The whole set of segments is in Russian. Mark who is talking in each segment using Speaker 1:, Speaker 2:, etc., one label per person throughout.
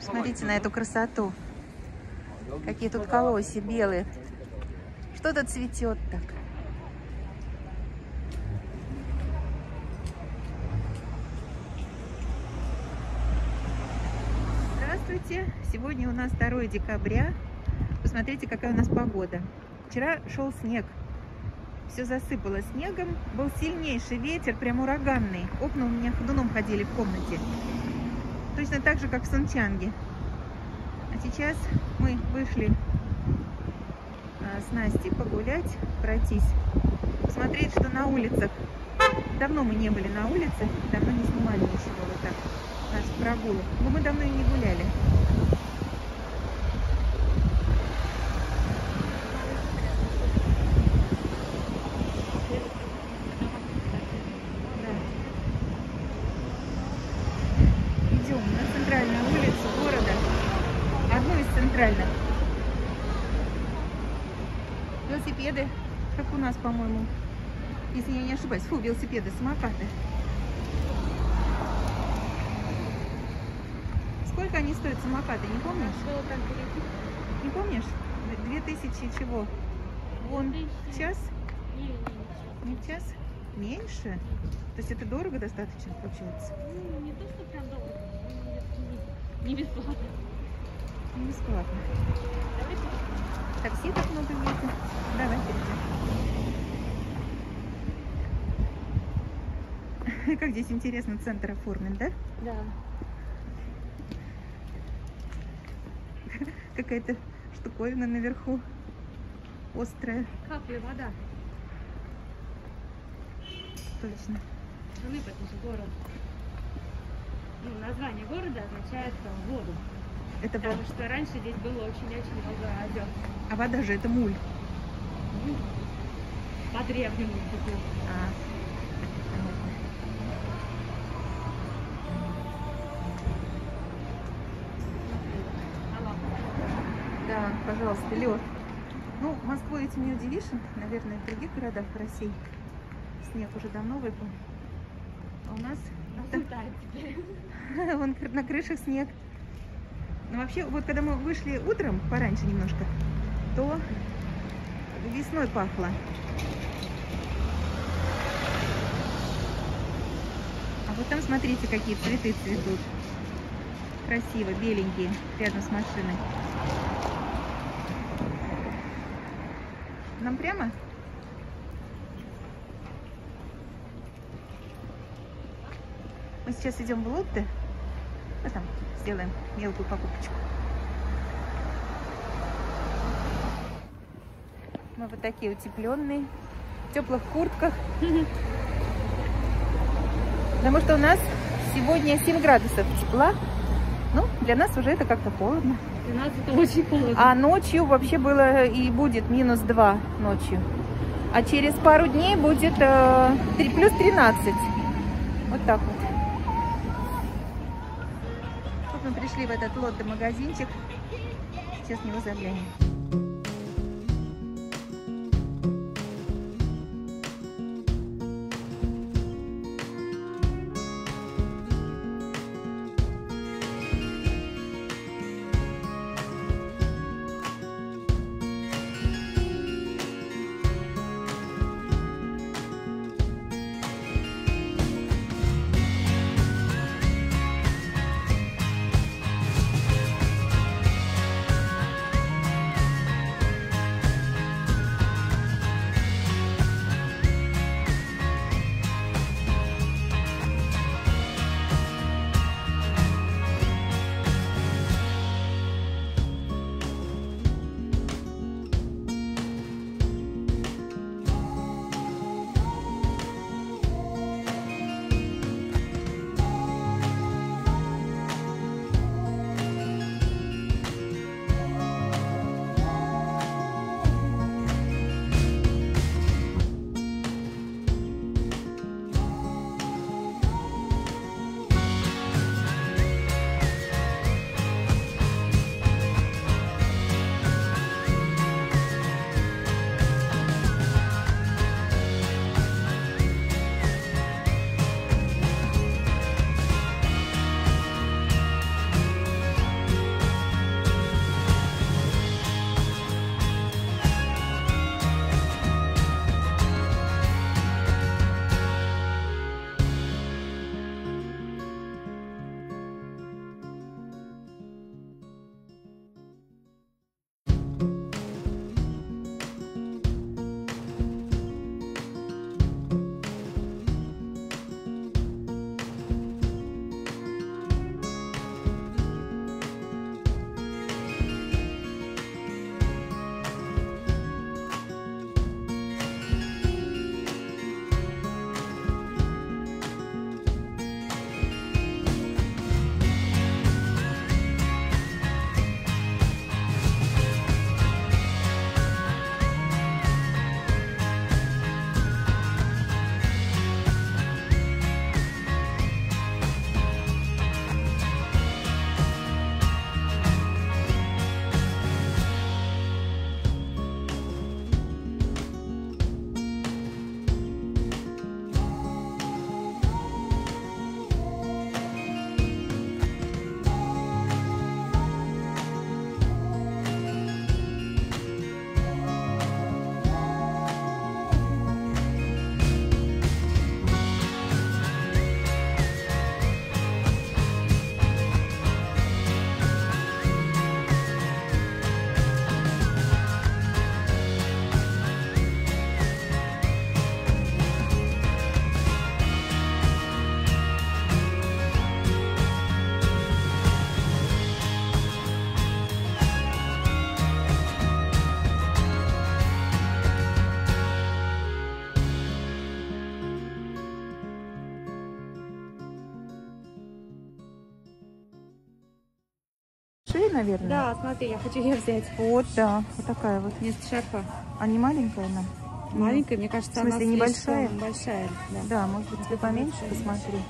Speaker 1: Смотрите на эту красоту. Какие тут колосья белые. Что тут цветет так? Здравствуйте! Сегодня у нас 2 декабря. Посмотрите, какая у нас погода. Вчера шел снег. Все засыпало снегом. Был сильнейший ветер, прям ураганный. Окна у меня ходуном ходили в комнате. Точно так же, как в Санчанге. А сейчас мы вышли а, с Настей погулять, пройтись, посмотреть, что на улицах. Давно мы не были на улице, давно не снимали ничего вот так, наших прогулок. Но мы давно и не гуляли. Да. Идем на центральную улицу города, центральных. Велосипеды, как у нас, по-моему, если я не ошибаюсь. Фу, велосипеды, самокаты. Сколько они стоят, самокаты, не помнишь? Не помнишь? Две тысячи чего? Вон, час? Не в час? Меньше? То есть это дорого достаточно получается?
Speaker 2: Ну, не то, что прям не- не бесплатно.
Speaker 1: Не бесплатно. Такси так много ездит. Давай перейдем. Как здесь интересно центр оформлен, да?
Speaker 2: Да.
Speaker 1: Какая-то штуковина наверху. Острая.
Speaker 2: Капли вода.
Speaker 1: Точно.
Speaker 2: Это же город. Ну, название города означает там, воду.
Speaker 1: Это
Speaker 2: Потому что раньше здесь было очень-очень много озер.
Speaker 1: А вода же это муль.
Speaker 2: Ну, По древнему языку.
Speaker 1: А. Да, пожалуйста, лед. Ну, Москву этим не удивишь. Наверное, в других городах России снег уже давно выпал. А у нас
Speaker 2: теперь.
Speaker 1: Вон на крышах снег. Но вообще, вот когда мы вышли утром, пораньше немножко, то весной пахло. А вот там, смотрите, какие цветы цветут. Красиво, беленькие, рядом с машиной. Нам прямо? Мы сейчас идем в Лотте, а там сделаем мелкую покупочку. Мы вот такие утепленные, в теплых куртках. Потому что у нас сегодня 7 градусов тепла. Ну, для нас уже это как-то холодно.
Speaker 2: Для нас это очень холодно.
Speaker 1: А ночью вообще было и будет минус 2 ночью. А через пару дней будет э, три- плюс 13. Вот так вот. Мы пришли в этот лотто магазинчик. Сейчас в него заглянем. Большие, наверное?
Speaker 2: Да, смотри, я хочу ее взять.
Speaker 1: Вот, да, вот такая вот.
Speaker 2: Вместо шарфа.
Speaker 1: А не маленькая она?
Speaker 2: Маленькая, мне кажется,
Speaker 1: В смысле,
Speaker 2: она
Speaker 1: небольшая?
Speaker 2: большая. Да.
Speaker 1: Да, может быть, тебе поменьше посмотреть.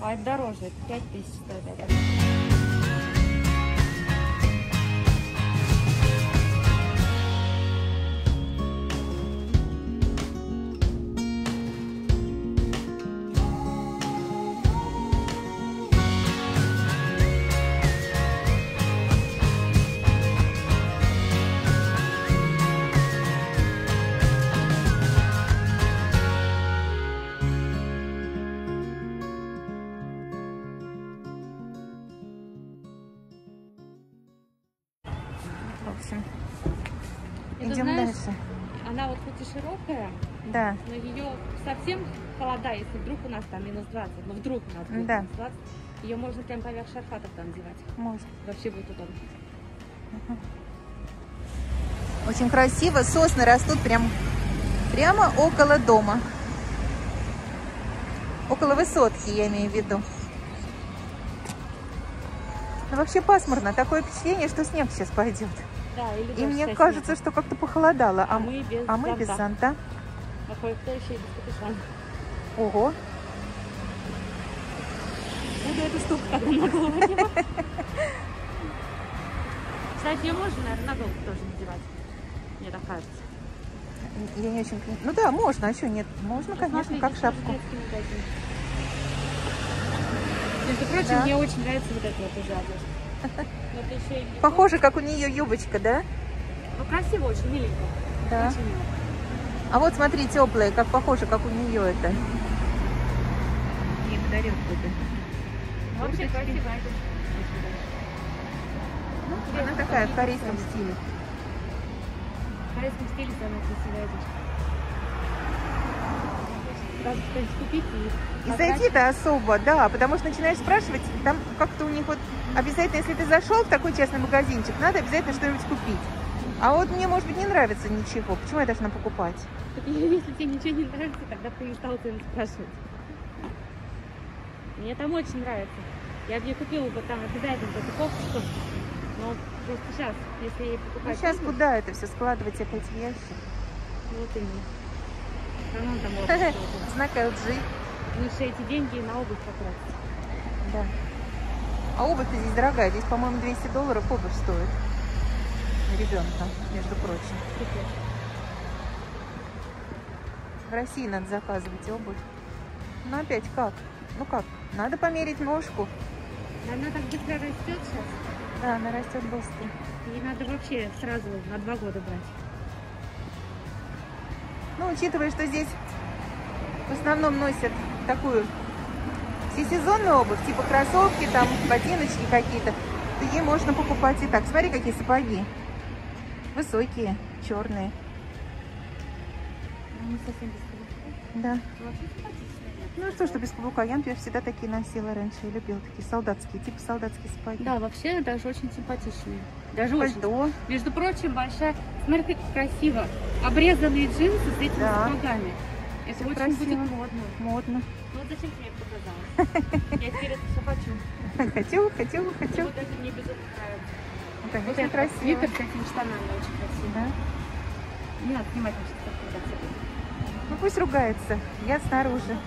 Speaker 2: А это дороже, это 5 тысяч стоит.
Speaker 1: Да,
Speaker 2: но ее совсем холода, если вдруг у нас там минус 20, ну вдруг у нас будет
Speaker 1: Да.
Speaker 2: минус 20, ее можно прям поверх шарфа тогда надевать.
Speaker 1: можно.
Speaker 2: Вообще будет удобно.
Speaker 1: Очень красиво. Сосны растут прям, прямо около дома. Около высотки, я имею в виду. Но вообще пасмурно. Такое впечатление, что снег сейчас пойдет.
Speaker 2: Да,
Speaker 1: И мне кажется,
Speaker 2: снегом.
Speaker 1: что как-то похолодало.
Speaker 2: а
Speaker 1: А,
Speaker 2: мы без
Speaker 1: а мы без
Speaker 2: зонта. А без капюшона.
Speaker 1: Ого.
Speaker 2: Буду эту штуку тогда на голову надевать. Кстати, ее можно, наверное, на голову тоже надевать. Мне так кажется.
Speaker 1: Я не очень. Ну да, можно, а что нет? Можно, конечно,
Speaker 2: Смотри,
Speaker 1: как шапку.
Speaker 2: Между прочим,
Speaker 1: Да.
Speaker 2: мне очень нравится вот эта вот уже одежда.
Speaker 1: Похоже, как у нее юбочка, да?
Speaker 2: Ну, красиво, очень миленько.
Speaker 1: Да.
Speaker 2: Очень мило.
Speaker 1: А вот смотри, теплая, как похоже, как у нее это. Не подарил кто-то.
Speaker 2: Ну, Вообще красивая.
Speaker 1: Ну, она такая в корейском стиле.
Speaker 2: В корейском стиле самая красивая. Даже что-нибудь купить и...
Speaker 1: И зайти-то особо, да, потому что начинаешь спрашивать, там как-то у них вот обязательно, если ты зашел в такой частный магазинчик, надо обязательно что-нибудь купить. А вот мне, может быть, не нравится ничего. Почему я должна покупать?
Speaker 2: Если тебе ничего не нравится, тогда ты не стал цены спрашивать. Мне там очень нравится. Я бы ей купила бы там обязательно кофточку. Но просто сейчас, если ей
Speaker 1: Ну,
Speaker 2: покупать...
Speaker 1: сейчас
Speaker 2: обувь,
Speaker 1: куда это все складывать опять в ящик?
Speaker 2: ну, Вот именно. Он там обувь?
Speaker 1: Знак LG.
Speaker 2: Лучше эти деньги на обувь потратить.
Speaker 1: Да. А обувь-то здесь дорогая. Здесь, по-моему, 200 долларов обувь стоит. Ребенка, между прочим. В России надо заказывать обувь. Ну опять как? Ну как? Надо померить ножку.
Speaker 2: Она так быстро растет сейчас.
Speaker 1: Да, она растет быстро.
Speaker 2: И надо вообще сразу на два года брать.
Speaker 1: Ну, учитывая, что здесь в основном носят такую всесезонную обувь, типа кроссовки, там, ботиночки какие-то, то ей можно покупать и так. Смотри, какие сапоги. Высокие, черные.
Speaker 2: Ну, не совсем без каблуков.
Speaker 1: Да.
Speaker 2: Ну.
Speaker 1: Ну что, что без каблука. Я, например, всегда такие носила раньше. Я любила такие солдатские, типа солдатские сапоги.
Speaker 2: Да, вообще даже очень симпатичные. Даже очень.
Speaker 1: Пальто.
Speaker 2: Между прочим, большая... Смотри, как красиво. Обрезанные джинсы с этими
Speaker 1: Да.
Speaker 2: сапогами. Это
Speaker 1: Всё
Speaker 2: очень
Speaker 1: красиво.
Speaker 2: будет модно.
Speaker 1: Модно.
Speaker 2: Ну вот зачем ты мне показала? Я теперь это все хочу.
Speaker 1: Хочу, хочу, хочу.
Speaker 2: Вот даже мне без этого нравится.
Speaker 1: Ну,
Speaker 2: Вот
Speaker 1: конечно,
Speaker 2: это
Speaker 1: красиво.
Speaker 2: свитер с этими штанами очень красиво.
Speaker 1: Да.
Speaker 2: Не надо снимать наши фотографии.
Speaker 1: Ну пусть ругается. Я снаружи.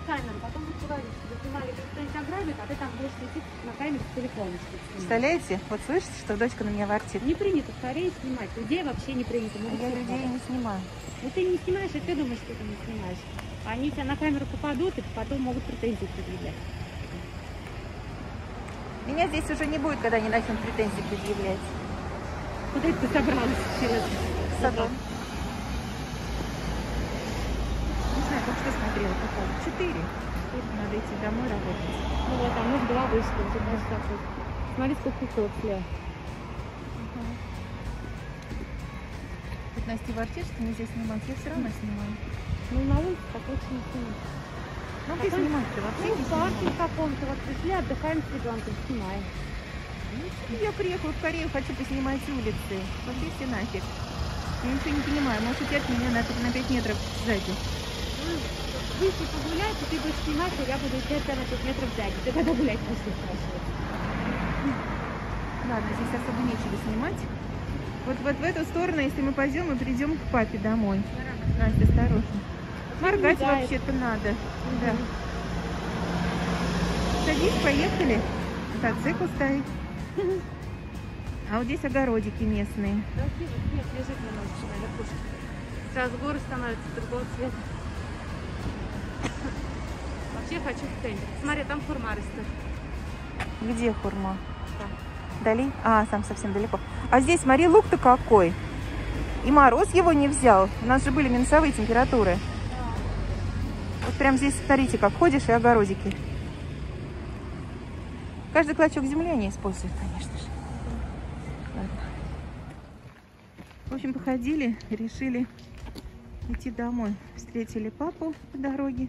Speaker 2: Камера, потом вы говорите, что вы снимали, как кто-нибудь ограбит, а ты там будешь сидеть на камере с телефоном.
Speaker 1: Представляете? Вот слышите, что дочка на меня ворчит?
Speaker 2: Не принято в Корее снимать. Людей вообще не принято.
Speaker 1: А я людей не снимаю.
Speaker 2: Ну ты не снимаешь, и ты думаешь, что ты не снимаешь. А Они тебя на камеру попадут, и потом могут претензии предъявлять.
Speaker 1: Меня здесь уже не будет, когда они начнут претензии предъявлять.
Speaker 2: Куда это ты собралась через
Speaker 1: Садом. Не знаю, как смотрела, какого. Четыре. Тут надо идти домой работать.
Speaker 2: Ну вот, а муж была вышка, у тебя даже такой. Смотри, сколько куколок слева.
Speaker 1: Тут Настя ворчит, что нельзя снимать. Я все равно снимаю.
Speaker 2: Ну, на улице так не снимать.
Speaker 1: Ну,
Speaker 2: Какой-
Speaker 1: снимать-то вообще
Speaker 2: Ну, в парке каком-то, вот пришли, отдыхаем с ребенком, снимаем.
Speaker 1: Ну, Я приехала в Корею, хочу поснимать улицы. Пошли все нафиг. Я ничего не понимаю. Может, идти от меня на, на 5 метров сзади.
Speaker 2: Ну, Выйти погулять, и ты будешь снимать, а я буду тебя на 5 метров сзади. Ты тогда гулять пошли хорошо.
Speaker 1: Ладно, здесь особо нечего снимать. Вот, вот в эту сторону, если мы пойдем, мы придем к папе домой. Настя, осторожно. Моргать вообще-то надо. Да. Садись, поехали. Мотоцикл стоит. А вот здесь огородики местные.
Speaker 2: Лежит на верхушке. Сразу горы становятся другого цвета. Вообще хочу в центр. Смотри, там хурма растет.
Speaker 1: Где хурма?
Speaker 2: Там.
Speaker 1: Дали? А, там совсем далеко. А здесь, смотри, лук-то какой. И мороз его не взял. У нас же были минусовые температуры. Вот прям здесь, смотрите, как ходишь и огородики. Каждый клочок земли они используют, конечно же. Ладно. В общем, походили, решили идти домой. Встретили папу по дороге.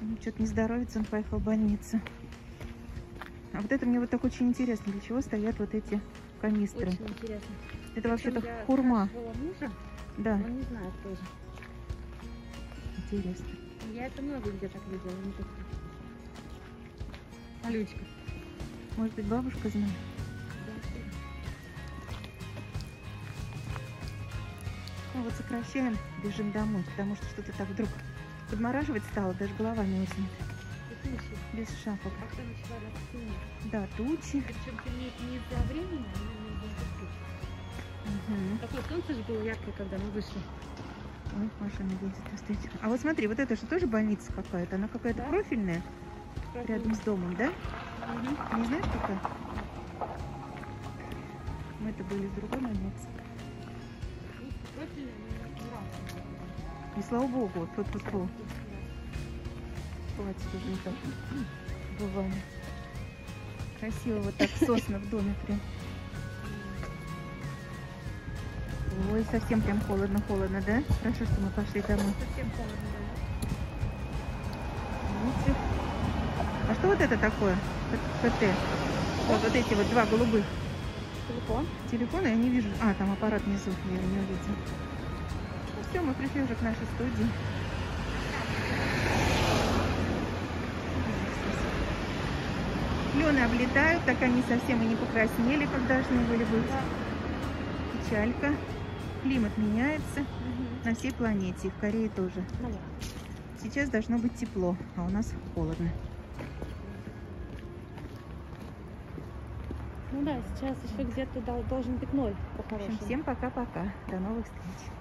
Speaker 1: Ему что-то не здоровится, он поехал в больницу. А вот это мне вот так очень интересно, для чего стоят вот эти канистры.
Speaker 2: Очень интересно.
Speaker 1: Это вообще-то хурма.
Speaker 2: мужа,
Speaker 1: Да,
Speaker 2: он не знает тоже.
Speaker 1: интересно.
Speaker 2: Я это много где так видела. не только. Алючка.
Speaker 1: Может быть, бабушка знает? Ну вот сокращаем, бежим домой, потому что что-то так вдруг подмораживать стало, даже голова мерзнет.
Speaker 2: И тучи.
Speaker 1: Без шапок.
Speaker 2: А начала?
Speaker 1: Да, тучи.
Speaker 2: Причем темнеет не из-за времени, а. Такое солнце же было яркое, когда мы вышли.
Speaker 1: Ой, машина едет навстречу. А вот смотри, вот это же тоже больница какая-то. Она какая-то
Speaker 2: Да.
Speaker 1: профильная, рядом с домом, да?
Speaker 2: Мгм.
Speaker 1: Не знаешь, какая? Мы это были в другой больнице.
Speaker 2: Ну, профильная, не.
Speaker 1: И слава богу, вот тут тут был. Платье тоже не так бывало. Красиво вот так сосна в доме прям. Ой, совсем прям холодно-холодно, да? Хорошо, что мы пошли домой.
Speaker 2: Совсем холодно, да.
Speaker 1: Видите? А что вот это такое? Т- ТТ. Вот, вот эти вот два голубых
Speaker 2: Телефон.
Speaker 1: телефона я не вижу. А, там аппарат внизу, я не увидела. Все, мы пришли уже к нашей студии. Клены облетают, так они совсем и не покраснели, как должны были быть. Печалька. Климат меняется на всей планете, и в Корее тоже. Сейчас должно быть тепло, а у нас холодно.
Speaker 2: Ну да, сейчас еще где-то дол- должен быть ноль по-хорошему.
Speaker 1: всем пока-пока. До новых встреч.